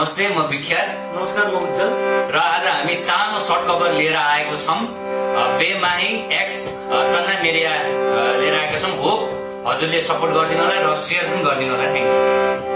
नमस्ते म विख्यात। नमस्कार म उज्जवल। र आज हामी सानो सर्ट कभर लिएर आएको छौँ। बेमाही एक्स चन्दा मेरिया लिएर आएका छौँ। होप हजुरले सपोर्ट गरिदिनु होला र सेयर पनि गरिदिनु होला। Thank you